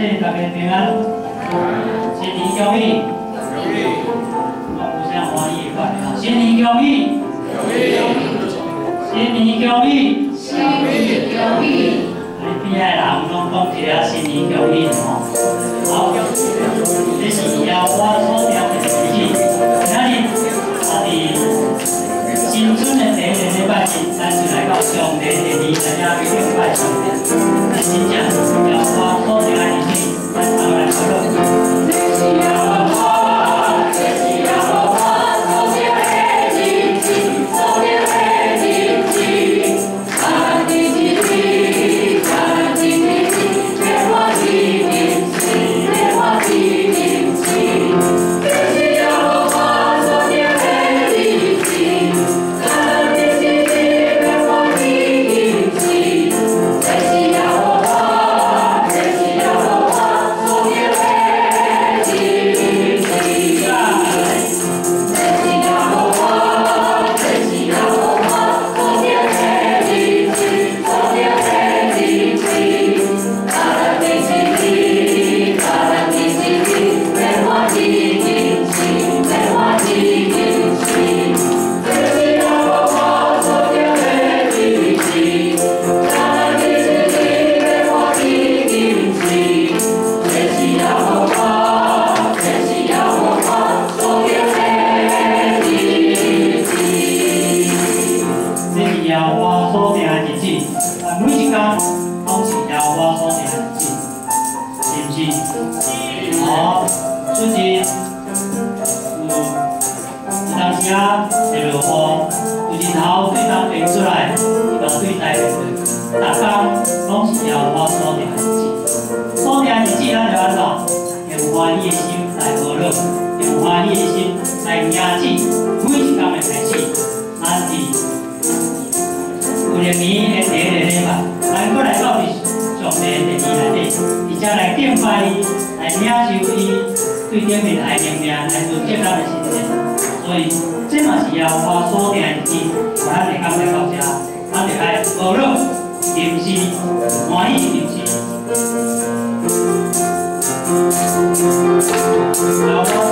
谢大家平安，新年恭喜，恭喜，我非欢喜，拜年，新年恭喜，新年恭喜，恭喜，你人拢讲一个新年恭喜，好，是要我？心来保论，用欢喜的心来迎接每一天的开始。安弟，有了明的第一个礼，咱过来到伫上帝的面内底，而且来敬拜，来领受伊对顶面来命来做接纳的心情。所以，这嘛是要我所定的钱，咱来感恩到家，咱就来讨论，认识，欢喜认识。Now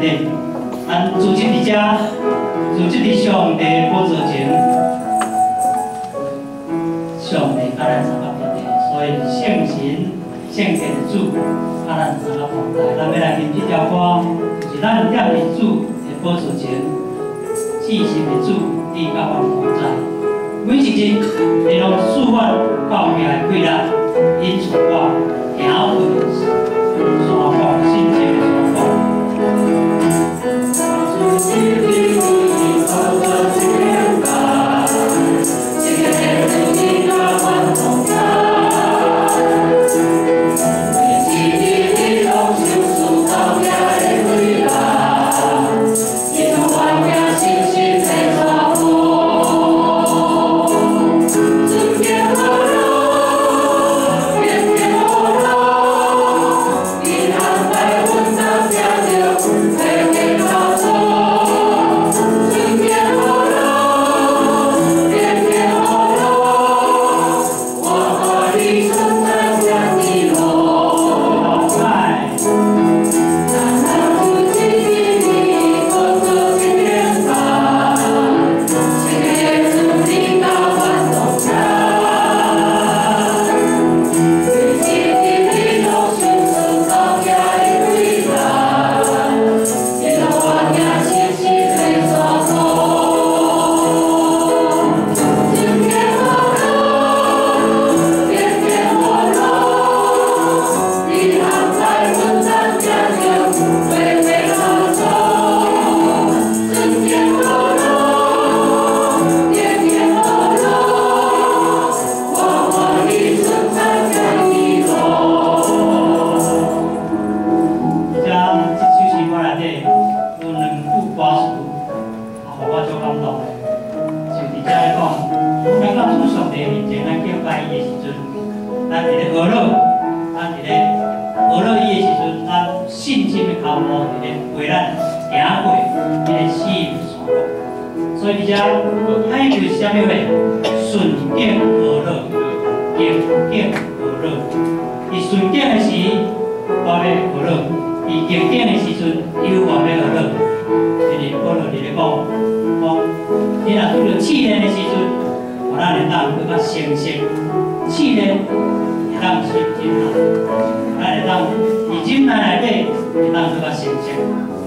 对，咱组织的家，组织的上帝保佑前，上帝阿咱三个平台，所以圣神圣洁的主啊咱三个平台，咱要来听这条歌，就是咱点的主的保佑前，至心的主你甲我同在，每一日会用数万报名的贵人，因从我行过。面前咱敬拜伊的时阵，咱伫咧学乐，咱伫咧学乐伊的时阵，咱信心的脚步伫咧为咱行过迄个死荫山谷。所以伫遮海就是啥物话？顺境而乐，逆境而乐。伊顺境的时，我要学乐；伊逆境的时阵，又我要学乐。就是我就伫咧讲，讲你若拄着试炼的时，咱会当更较成熟。试炼会当是忍耐，咱会当伫忍耐内底会当更较成熟，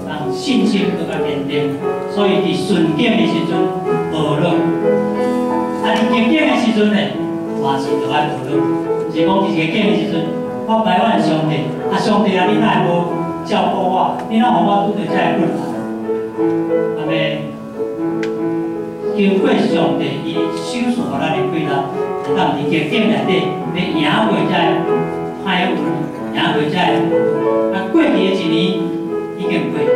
当信心更较坚定。所以伫顺境的时阵无论，啊伫逆境的时阵呢，嘛是着爱无论。是讲伫逆境的时阵，我拜阮上帝，啊上帝啊，你哪会无照顾我？你哪互我拄着遮个困难？安尼，经过上帝伊手术互咱的开力，会当伫逆境内底要赢过遮个歹运，赢过遮个。啊，过去的一年已经过去，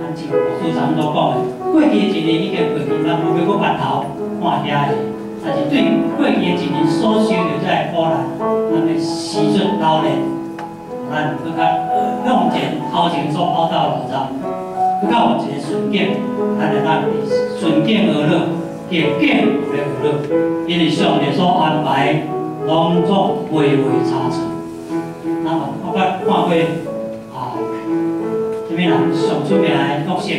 咱像书上所讲的，过去的一年已经过去，咱无要搁回头看遐个。但是对过去的一年所受的这个苦难，咱要时阵老练，咱搁较向前头前所跑到路上。搁较有一个顺境，咱会当顺境而乐，逆境而乐，因为上帝所安排拢总微微差错。那么我捌看过啊，什物人上出名的国色，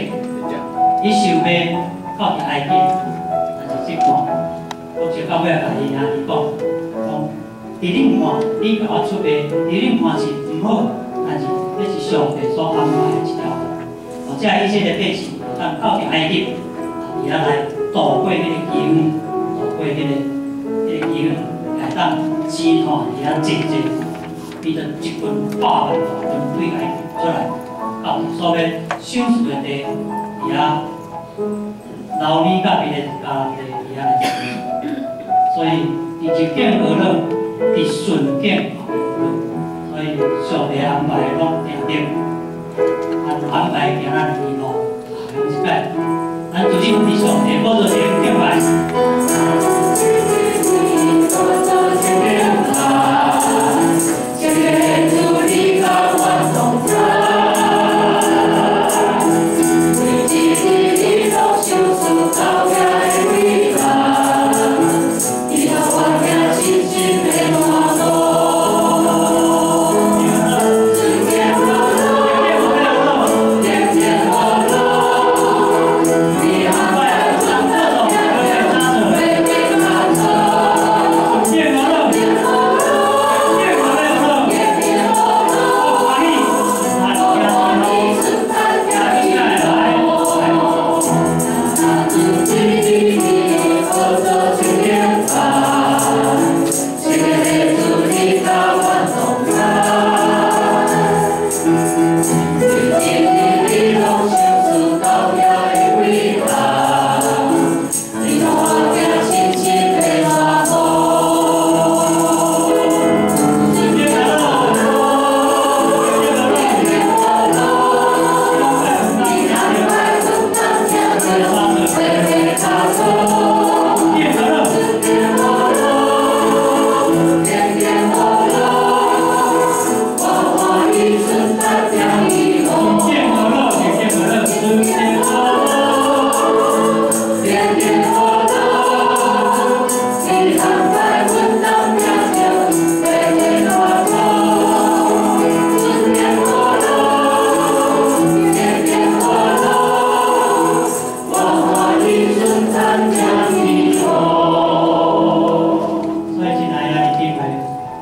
伊受命到伫埃及，但是即看国色到尾甲伊兄弟讲，讲，伫恁看，你甲我出名，伫恁看是毋好，但是这是上帝所安排的一条路。即个以色列百姓，当到伫埃及，伊也来渡过迄个岐远，渡过迄个迄个岐远，来当钱看伊遐济济，变成一群百万大军对埃及出来，到所要收拾的地，伊遐老米甲别个家地伊遐来收所以伫逆境而乐，伫顺境而乐，所以上帝安排拢定定。安排行咱的路，明白？咱就是理想的，我就是敬拜。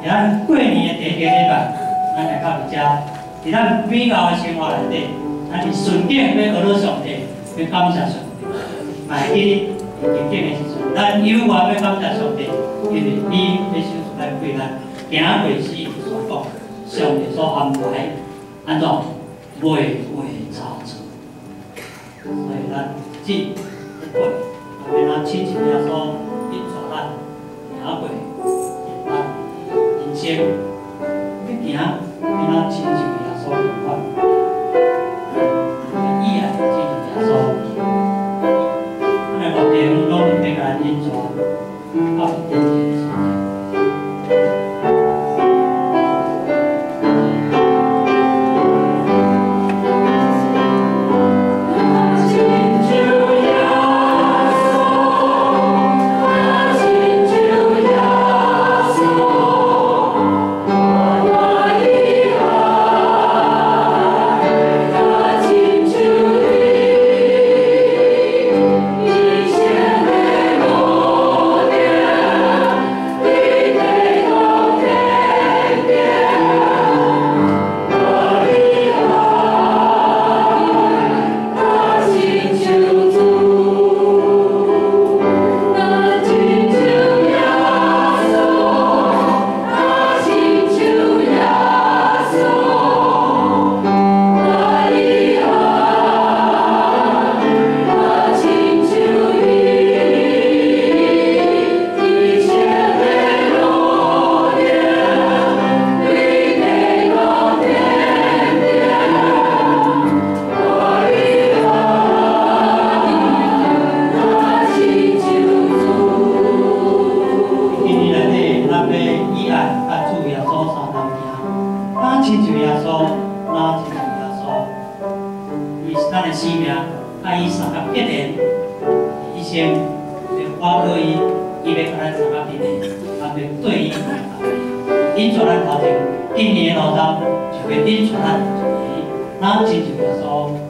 咱过年的第一礼拜，咱来到伫。伫咱美好的生活内底，咱是顺便去俄罗上店去考察上店，卖一啲经典诶习俗。咱有话要考察上店，因为你必须来桂林，定位是所讲上所安排，按照娓娓道出。所以咧，即过内面啊，亲像耶稣伊坐下来，过。している。べきな皆医生，我可以伊要甲咱参加比例，啊，要对应顶出咱头前今年的路单，就会顶出咱一个咱亲像耶稣。